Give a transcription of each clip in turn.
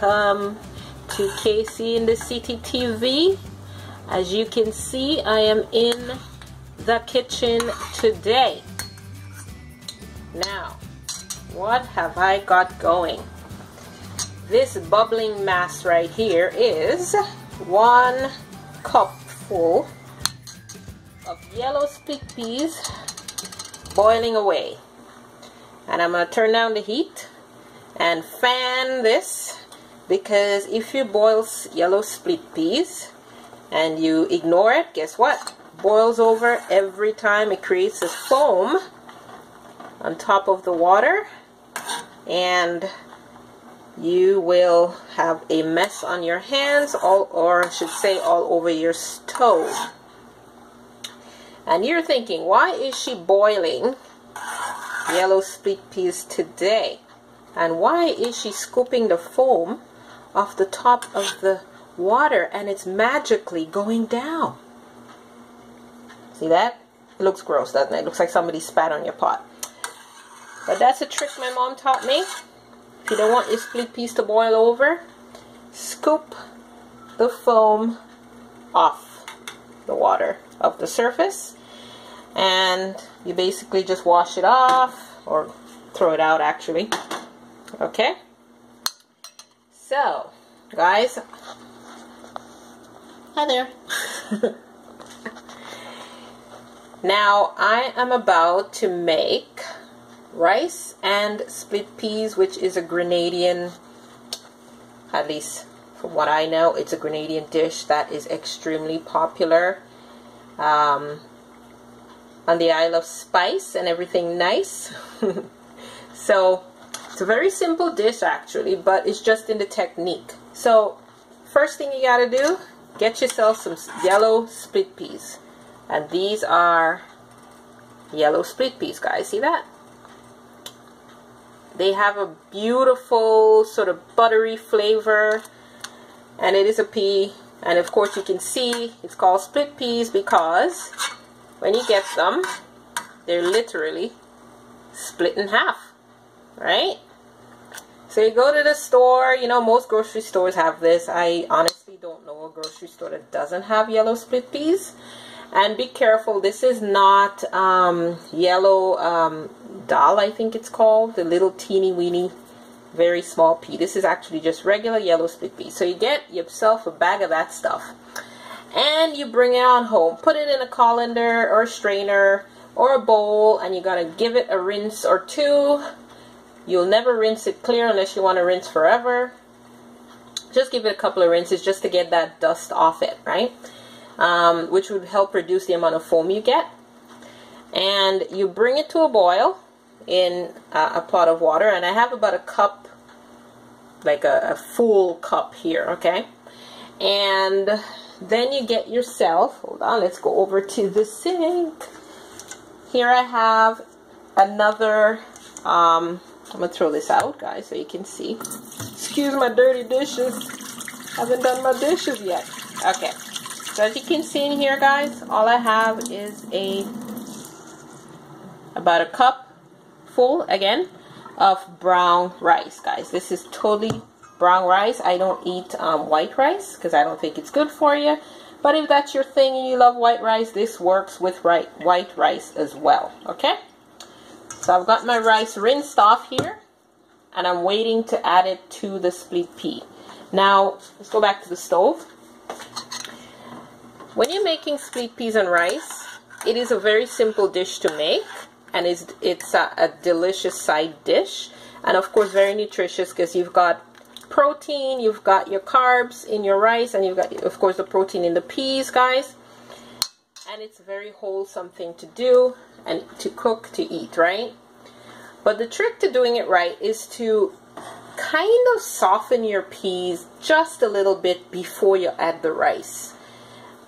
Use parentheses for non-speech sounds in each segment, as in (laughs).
welcome to KC in the City TV. As you can see, I am in the kitchen today. Now, what have I got going? This bubbling mass right here is one cup full of yellow split peas boiling away. And I'm going to turn down the heat and fan this because if you boil yellow split peas and you ignore it, guess what? Boils over every time it creates a foam on top of the water and you will have a mess on your hands all or I should say all over your stove and you're thinking why is she boiling yellow split peas today and why is she scooping the foam off the top of the water and it's magically going down? See that? It looks gross, doesn't it? It looks like somebody spat on your pot. But that's a trick my mom taught me. If you don't want your split peas to boil over, scoop the foam off the water of the surface and you basically just wash it off or throw it out actually okay so guys. Hi there. (laughs) Now I am about to make rice and split peas which is a Grenadian at least from what I know it's a Grenadian dish that is extremely popular um, on the Isle of Spice and everything nice. (laughs) So it's a very simple dish actually, but it's just in the technique. So first thing you gotta do, get yourself some yellow split peas. And these are yellow split peas, guys. See that? They have a beautiful sort of buttery flavor. And it is a pea. And of course you can see it's called split peas because when you get them, they're literally split in half. Right? So you go to the store, you know, most grocery stores have this. I honestly don't know a grocery store that doesn't have yellow split peas. And be careful, this is not um, yellow um, dal, I think it's called. The little teeny weeny, very small pea. This is actually just regular yellow split pea. So you get yourself a bag of that stuff. And you bring it on home. Put it in a colander or a strainer or a bowl. And you got to give it a rinse or two You'll never rinse it clear unless you want to rinse forever. Just give it a couple of rinses just to get that dust off it, right? Um, which would help reduce the amount of foam you get. And you bring it to a boil in a pot of water. And I have about a cup, like a, a full cup here, okay? And then you get yourself, hold on, let's go over to the sink. Here I have another um, I'm gonna throw this out, guys, so you can see. Excuse my dirty dishes. Haven't done my dishes yet. Okay. So as you can see in here, guys, all I have is a about a cup full again of brown rice, guys. This is totally brown rice. I don't eat um, white rice because I don't think it's good for you. But if that's your thing and you love white rice, this works with right, white rice as well. Okay? So I've got my rice rinsed off here and I'm waiting to add it to the split pea. Now, let's go back to the stove. When you're making split peas and rice, it is a very simple dish to make and it's, it's a, a delicious side dish and of course very nutritious because you've got protein, you've got your carbs in your rice and you've got of course the protein in the peas guys and it's a very wholesome thing to do and to cook to eat, right? But the trick to doing it right is to kind of soften your peas just a little bit before you add the rice.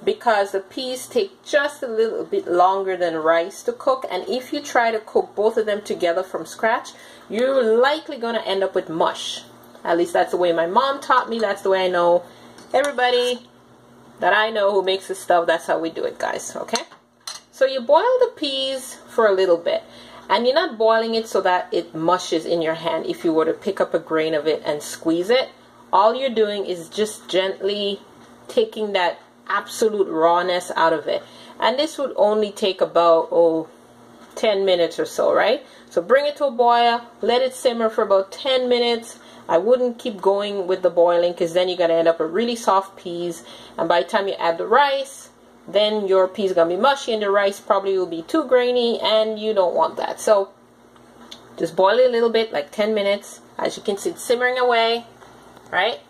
Because the peas take just a little bit longer than rice to cook and if you try to cook both of them together from scratch you're likely going to end up with mush. At least that's the way my mom taught me that's the way I know everybody that I know who makes this stuff that's how we do it guys okay so you boil the peas for a little bit. And you're not boiling it so that it mushes in your hand if you were to pick up a grain of it and squeeze it. all you're doing is just gently taking that absolute rawness out of it and this would only take about oh 10 minutes or so right so bring it to a boil let it simmer for about 10 minutes I wouldn't keep going with the boiling because then you're going to end up with really soft peas and by the time you add the rice then your peas going to be mushy and the rice probably will be too grainy and you don't want that. So just boil it a little bit like 10 minutes. As you can see it's simmering away right?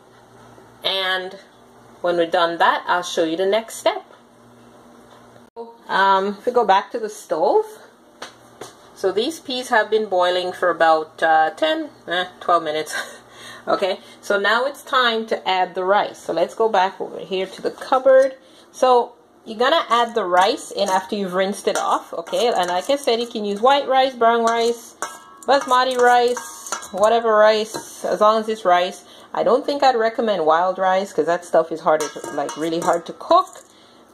And when we're done that I'll show you the next step. Um, if we go back to the stove so these peas have been boiling for about uh, 10 eh, 12 minutes (laughs) okay so now it's time to add the rice. So let's go back over here to the cupboard. So you're gonna add the rice in after you've rinsed it off okay? And like I said you can use white rice brown rice basmati rice whatever rice as long as it's rice. I don't think I'd recommend wild rice because that stuff is harder to, like really hard to cook.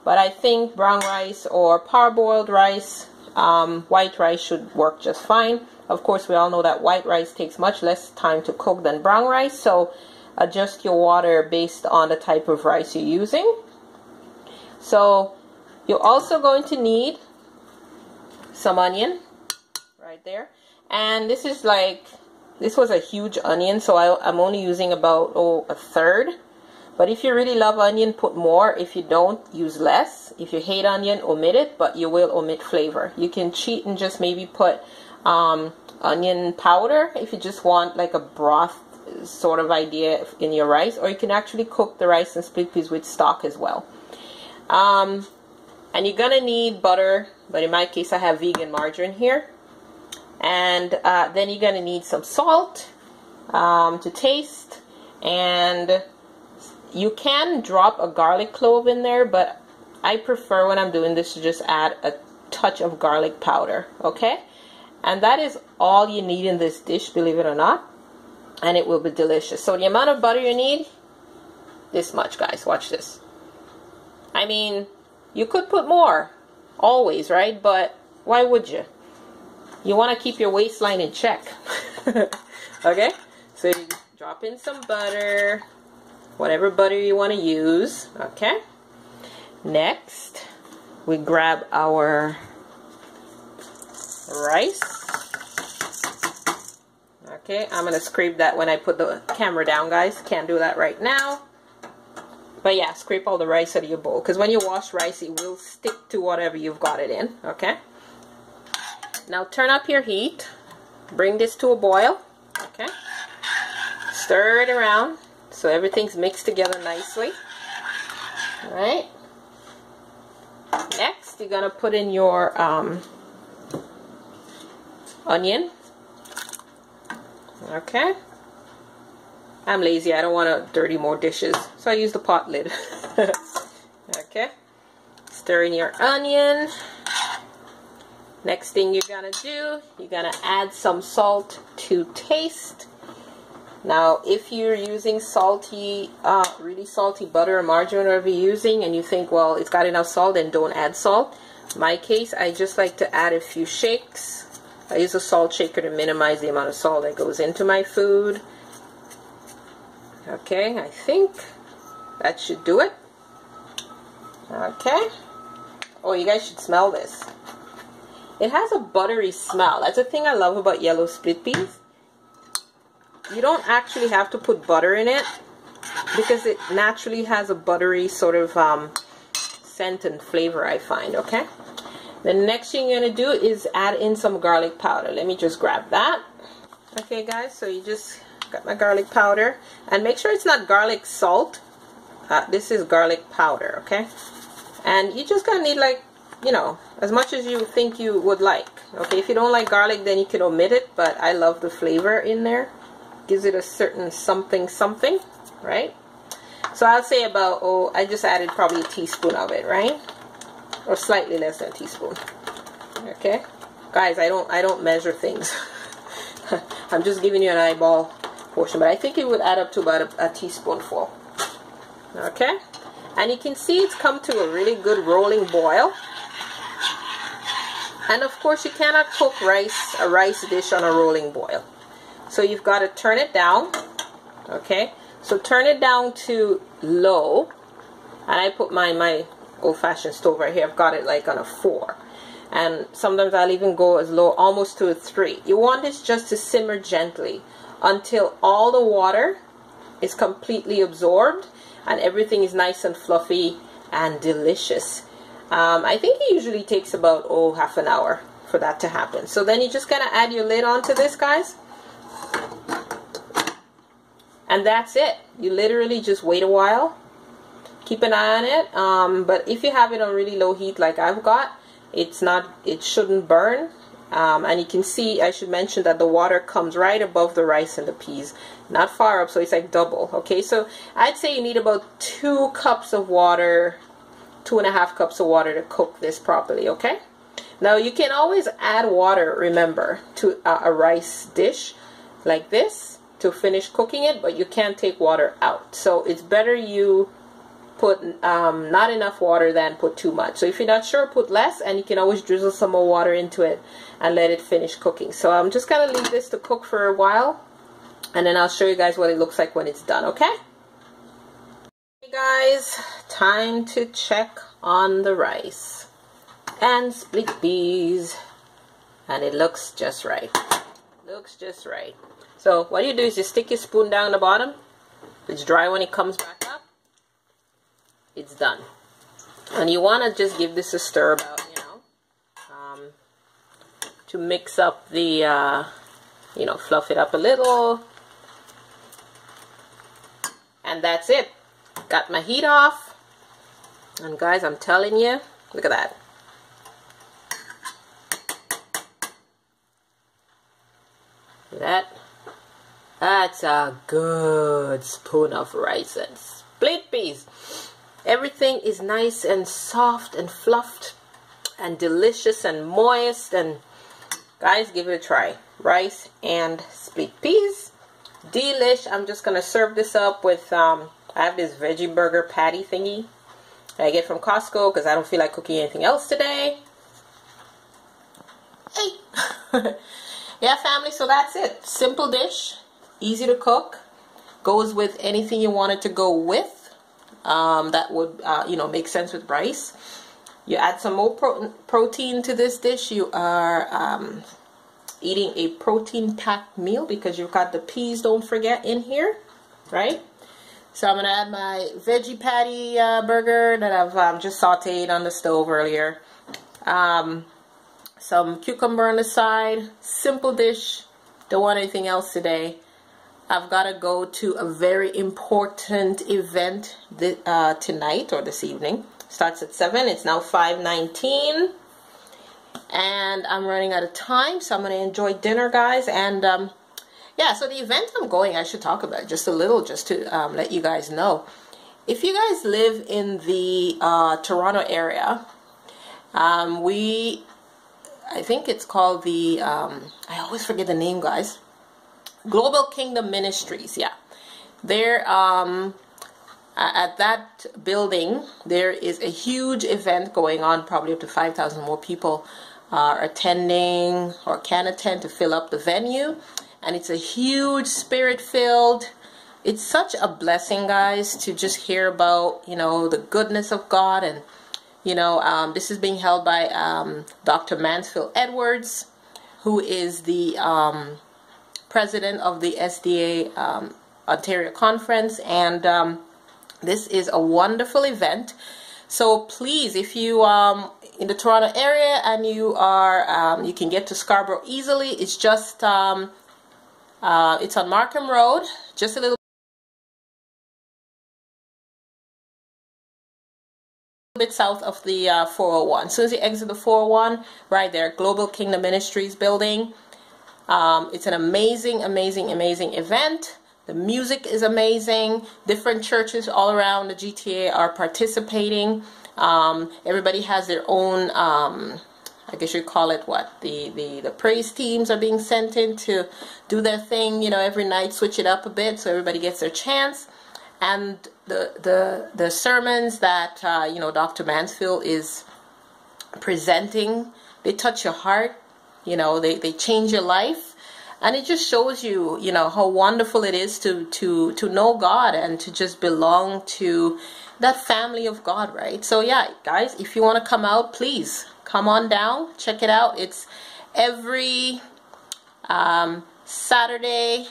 But I think brown rice or parboiled rice um, white rice should work just fine of course we all know that white rice takes much less time to cook than brown rice so adjust your water based on the type of rice you're using. So you're also going to need some onion right there. And this is like this was a huge onion so I, am only using about oh a third. But if you really love onion put more. If you don't use less. If you hate onion omit it but you will omit flavor. You can cheat and just maybe put um, onion powder if you just want like a broth sort of idea in your rice or you can actually cook the rice and split peas with stock as well. Um, and you're gonna need butter but in my case I have vegan margarine here. And uh, then you're gonna need some salt um, to taste. And you can drop a garlic clove in there but I prefer when I'm doing this to just add a touch of garlic powder okay and that is all you need in this dish believe it or not. And it will be delicious. So the amount of butter you need this much guys. Watch this. I mean you could put more always right? But why would you? You want to keep your waistline in check. (laughs) Okay? So you drop in some butter whatever butter you want to use okay? Next we grab our rice okay I'm gonna scrape that when I put the camera down guys can't do that right now but yeah scrape all the rice out of your bowl because when you wash rice it will stick to whatever you've got it in okay now turn up your heat. Bring this to a boil. Okay. Stir it around so everything's mixed together nicely. Alright. Next, you're going to put in your um, onion. Okay. I'm lazy. I don't want to dirty more dishes. So I use the pot lid. (laughs) okay. Stir in your onion. Next thing you're gonna do, you're gonna add some salt to taste. Now, if you're using salty, uh, really salty butter or margarine or whatever you're using, and you think, well, it's got enough salt, then don't add salt. In my case, I just like to add a few shakes. I use a salt shaker to minimize the amount of salt that goes into my food. Okay, I think that should do it. Okay. Oh, you guys should smell this. It has a buttery smell. That's the thing I love about yellow split peas. You don't actually have to put butter in it because it naturally has a buttery sort of um, scent and flavor I find, okay? The next thing you're going to do is add in some garlic powder. Let me just grab that. Okay guys, so you just got my garlic powder. And make sure it's not garlic salt. Uh, this is garlic powder, okay? And you just gonna need like you know, as much as you think you would like. Okay, if you don't like garlic, then you can omit it, but I love the flavor in there. Gives it a certain something something, right? So I'll say about, oh, I just added probably a teaspoon of it, right? Or slightly less than a teaspoon. Okay? Guys, I don't I don't measure things. (laughs) I'm just giving you an eyeball portion, but I think it would add up to about a, a teaspoonful. Okay? And you can see it's come to a really good rolling boil. And of course you cannot cook rice, a rice dish on a rolling boil. So you've got to turn it down, okay? So turn it down to low. And I put my, my old-fashioned stove right here. I've got it like on a 4. And sometimes I'll even go as low, almost to a 3. You want this just to simmer gently until all the water is completely absorbed and everything is nice and fluffy and delicious. Um, I think it usually takes about, oh, half an hour for that to happen. So then you just gotta add your lid onto this, guys. And that's it. You literally just wait a while. Keep an eye on it. Um, but if you have it on really low heat like I've got, it's not, it shouldn't burn. Um, and you can see, I should mention that the water comes right above the rice and the peas, not far up, so it's like double. Okay, so I'd say you need about two cups of water, two and a half cups of water to cook this properly. Okay. Now you can always add water, remember, to a, a rice dish like this to finish cooking it, but you can't take water out. So it's better you put um, not enough water than put too much. So if you're not sure, put less and you can always drizzle some more water into it and let it finish cooking. So I'm just going to leave this to cook for a while and then I'll show you guys what it looks like when it's done, okay? Hey guys, time to check on the rice and split peas and it looks just right looks just right so what you do is you stick your spoon down the bottom it's dry when it comes back up it's done. And you want to just give this a stir about you know um, to mix up the uh, you know fluff it up a little. And that's it. Got my heat off. And guys I'm telling you look at that. That. That's a good spoon of rice. And split peas everything is nice and soft and fluffed and delicious and moist. And guys give it a try. Rice and split peas. Delish. I'm just gonna serve this up with um, I have this veggie burger patty thingy I get from Costco because I don't feel like cooking anything else today. Hey. (laughs) Yeah family so that's it. Simple dish easy to cook goes with anything you want it to go with um, that would uh, you know make sense with rice. You add some more pro protein to this dish you are um, eating a protein packed meal because you've got the peas don't forget in here right? So I'm gonna add my veggie patty uh, burger that I've um, just sauteed on the stove earlier. Um, some cucumber on the side simple dish. Don't want anything else today I've got to go to a very important event uh, tonight or this evening. Starts at 7 it's now 5:19 and I'm running out of time so I'm gonna enjoy dinner guys and um, yeah so the event I'm going I should talk about just a little just to um, let you guys know. If you guys live in the uh, Toronto area um, we I think it's called the, um, I always forget the name, guys. Global Kingdom Ministries, yeah. There, um, at that building, there is a huge event going on, probably up to 5,000 more people are attending or can attend to fill up the venue. And it's a huge spirit-filled, it's such a blessing, guys, to just hear about, you know, the goodness of God and you know, um, this is being held by um, Dr. Mansfield Edwards, who is the um, president of the SDA um, Ontario Conference. And um, this is a wonderful event. So please, if you um in the Toronto area and you are um, you can get to Scarborough easily, it's just um, uh, it's on Markham Road, just a little bit south of the uh, 401. As soon as you exit the 401, right there, Global Kingdom Ministries building. Um, it's an amazing, amazing, amazing event. The music is amazing. Different churches all around the GTA are participating. Um, everybody has their own, um, I guess you call it what? The, the, the praise teams are being sent in to do their thing, you know, every night, switch it up a bit so everybody gets their chance and the the the sermons that uh, you know Dr. Mansfield is presenting they touch your heart you know they, they change your life. And it just shows you you know how wonderful it is to to to know god and to just belong to that family of god right? So yeah guys if you want to come out please come on down check it out. It's every um, saturday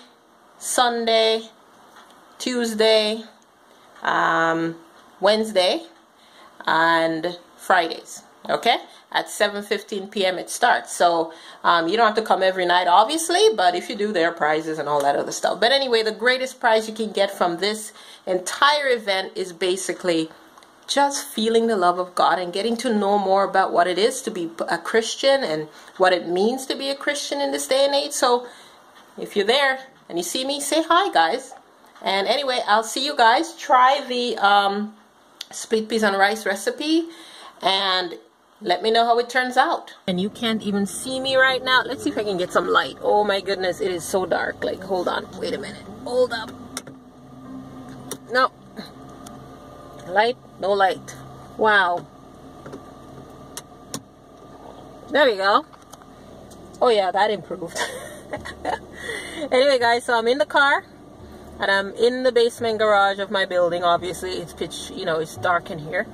sunday tuesday um, wednesday and fridays okay at 7.15 p.m. it starts. So um, you don't have to come every night, obviously, but if you do, there are prizes and all that other stuff. But anyway, the greatest prize you can get from this entire event is basically just feeling the love of God and getting to know more about what it is to be a Christian and what it means to be a Christian in this day and age. So if you're there and you see me, say hi, guys. And anyway, I'll see you guys. Try the um, split peas and rice recipe. And let me know how it turns out. And you can't even see me right now. Let's see if I can get some light. Oh my goodness, it is so dark. Like, hold on. Wait a minute. Hold up. No. Light, no light. Wow. There we go. Oh yeah, that improved. (laughs) anyway guys, so I'm in the car and I'm in the basement garage of my building. Obviously, it's pitch, you know, it's dark in here.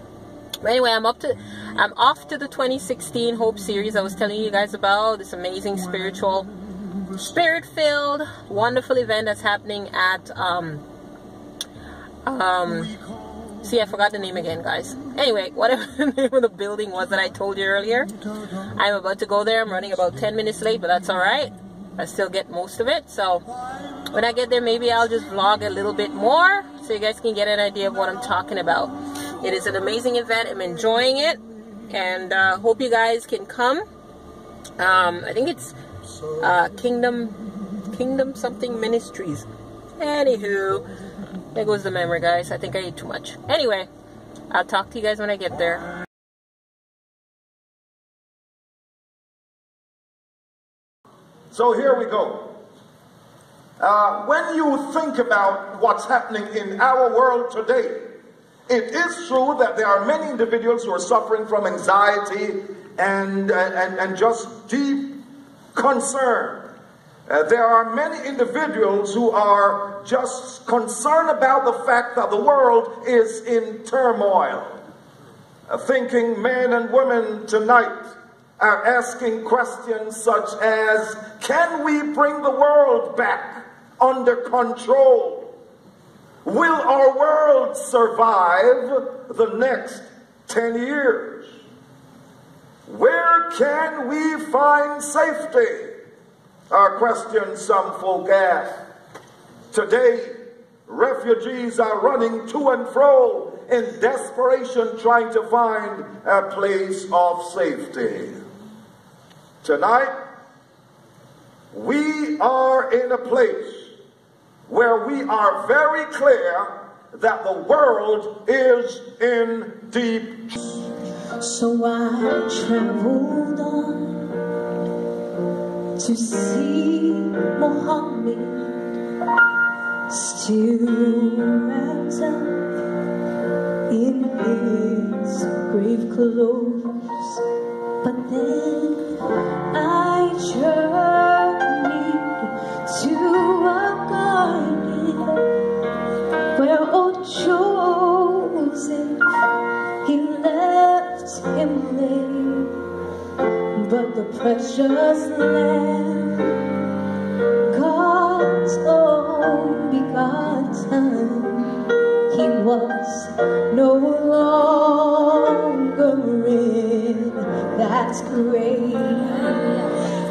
But anyway, I'm up to, I'm off to the 2016 Hope Series I was telling you guys about. This amazing spiritual, spirit-filled, wonderful event that's happening at, um, um, see, I forgot the name again, guys. Anyway, whatever (laughs) the name of the building was that I told you earlier, I'm about to go there. I'm running about 10 minutes late, but that's all right. I still get most of it, so when I get there, maybe I'll just vlog a little bit more so you guys can get an idea of what I'm talking about. It is an amazing event. I'm enjoying it and uh, hope you guys can come. Um, I think it's uh, Kingdom Kingdom something Ministries. Anywho, there goes the memory, guys. I think I ate too much. Anyway, I'll talk to you guys when I get there. So here we go. Uh, when you think about what's happening in our world today, it is true that there are many individuals who are suffering from anxiety and, uh, and, and just deep concern. Uh, there are many individuals who are just concerned about the fact that the world is in turmoil. Uh, thinking men and women tonight are asking questions such as, can we bring the world back under control? Will our world survive the next 10 years? Where can we find safety? Our question some folk ask. Today, refugees are running to and fro in desperation trying to find a place of safety. Tonight, we are in a place where we are very clear that the world is in deep. So I traveled on to see Mohammed still wrapped up in his grave clothes. But then I journeyed but the precious lamb, God's own begotten, he was no longer in that grave.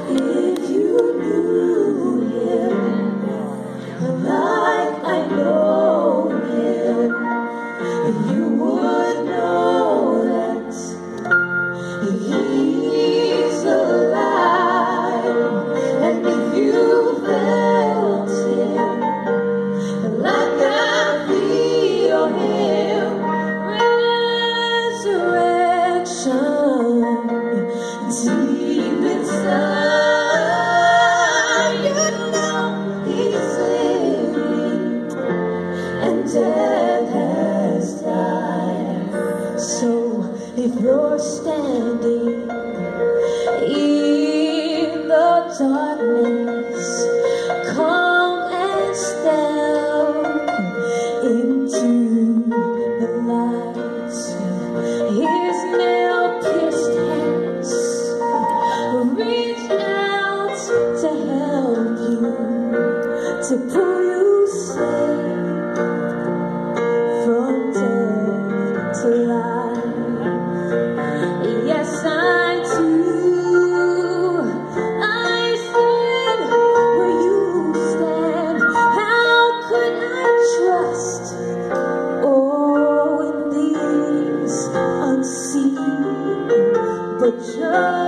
you're standing. But just